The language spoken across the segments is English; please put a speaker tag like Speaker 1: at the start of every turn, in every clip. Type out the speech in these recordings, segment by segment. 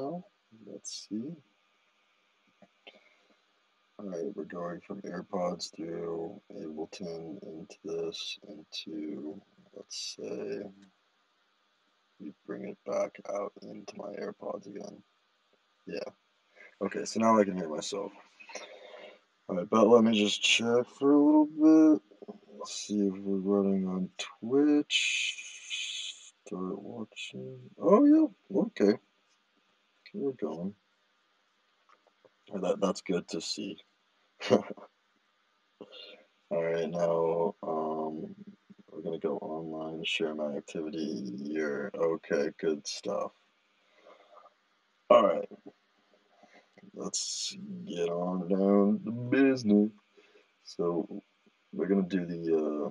Speaker 1: now. Let's see. Alright, we're going from AirPods through Ableton into this, into, let's say, we bring it back out into my AirPods again. Yeah. Okay, so now I can hear myself. Alright, but let me just check for a little bit. Let's see if we're running on Twitch. Start watching. Oh, yeah, okay. We're going. That, that's good to see. All right, now um, we're gonna go online, share my activity here. Okay, good stuff. All right, let's get on down to business. So we're gonna do the uh,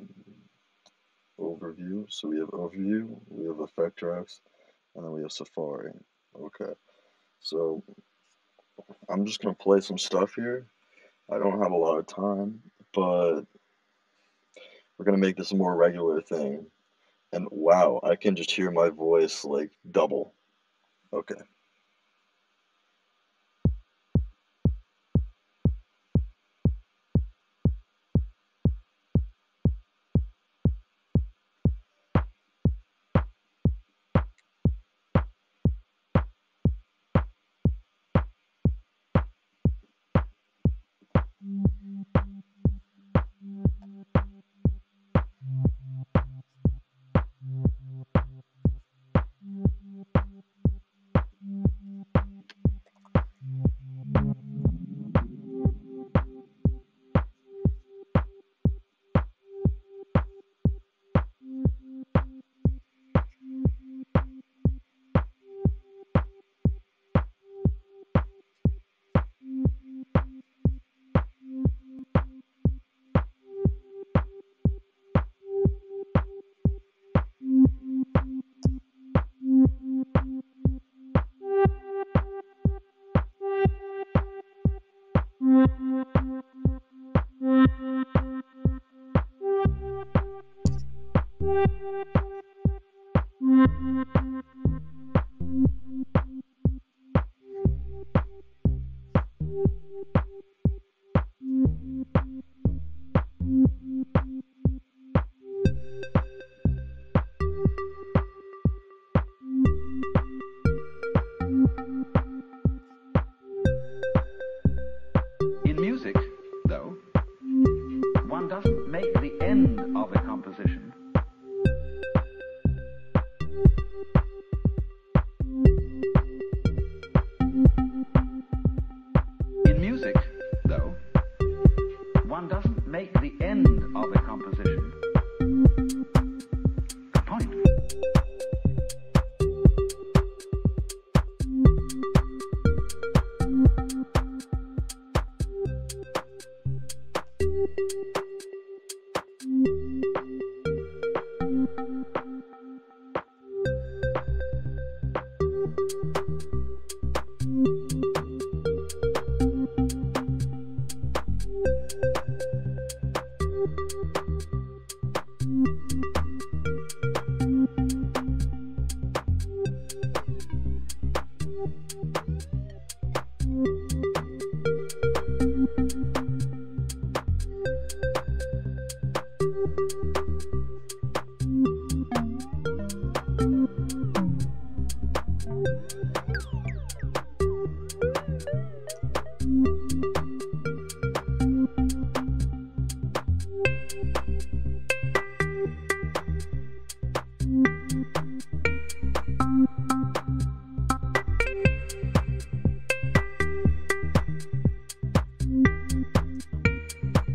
Speaker 1: overview. So we have overview, we have effect tracks, and then we have Safari. Okay, so I'm just gonna play some stuff here I don't have a lot of time, but we're gonna make this a more regular thing. And wow, I can just hear my voice like double. Okay.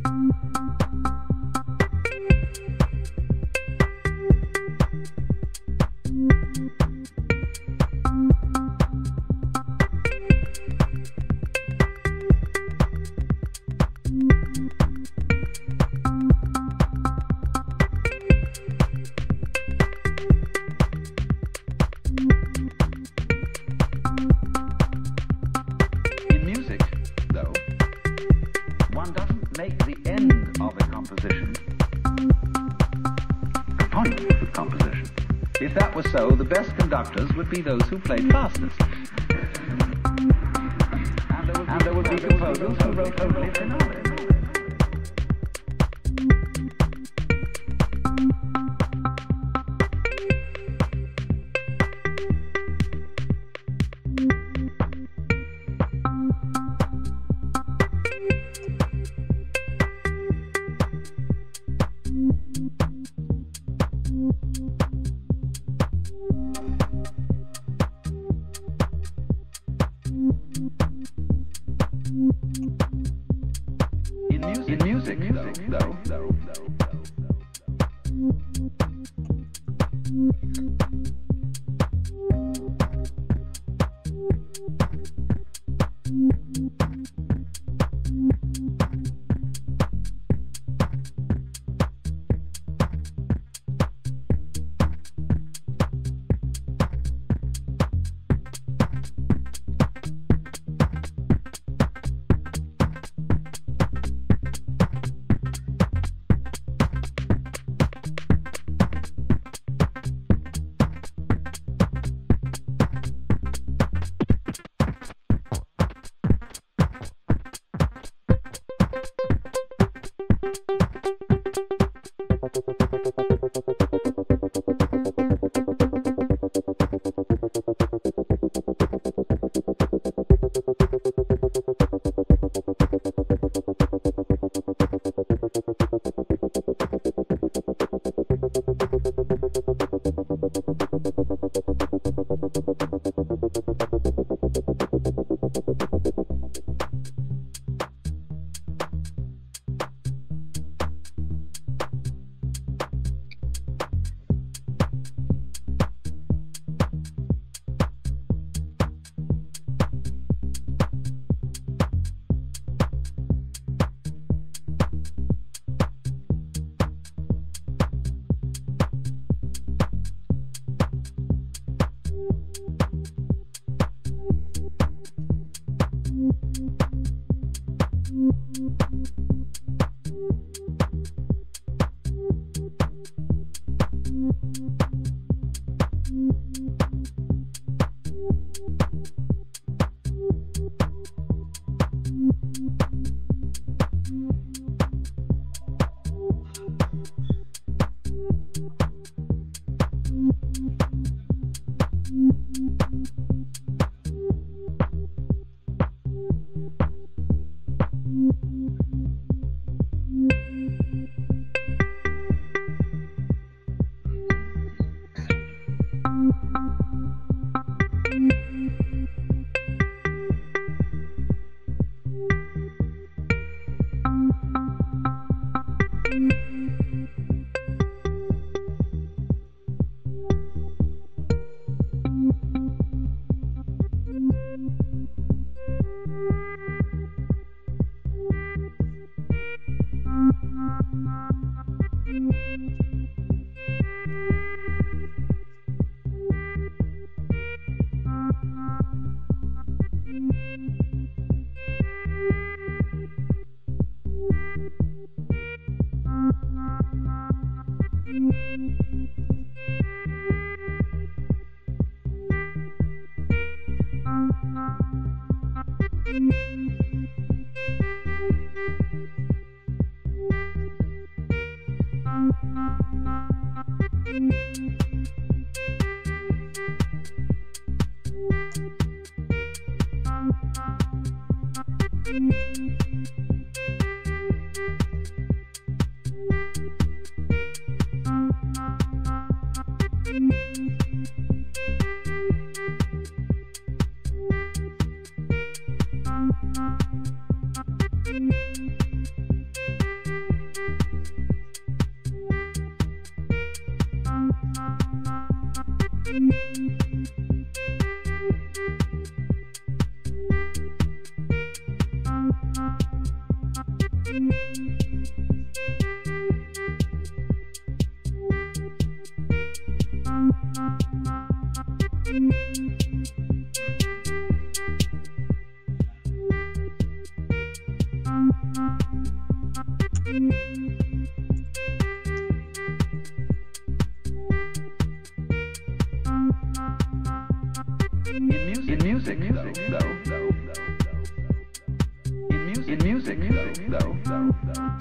Speaker 2: If that was so, the best conductors would be those who played fastest. And there would be composers who wrote only finales. In music, though, though, In music, music though. In music, though, though, though, though.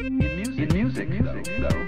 Speaker 2: In music, in music, though, though, though, though.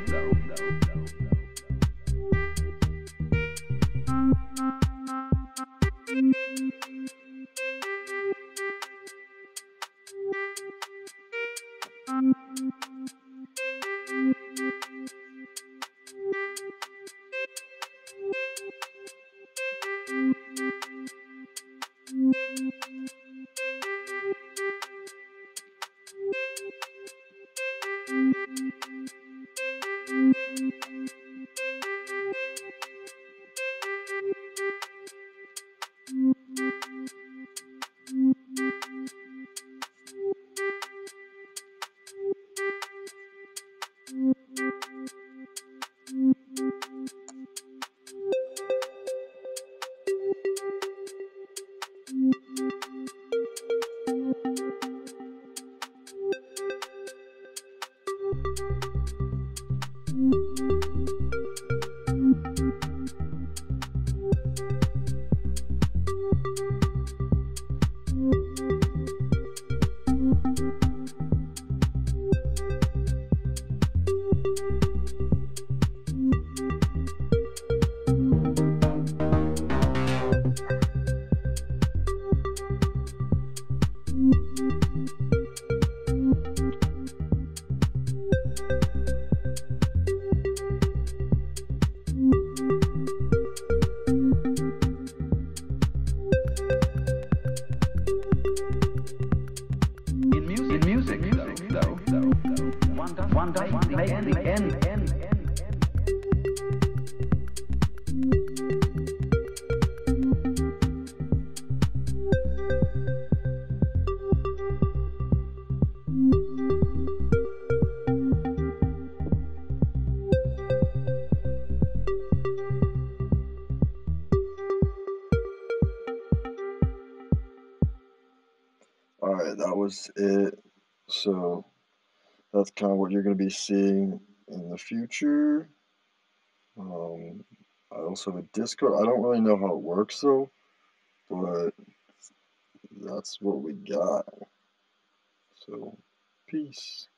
Speaker 2: One does, make the end, end, end, end.
Speaker 1: Alright, that was it. So that's kind of what you're going to be seeing in the future. Um, I also have a Discord. I don't really know how it works though, but that's what we got. So, peace.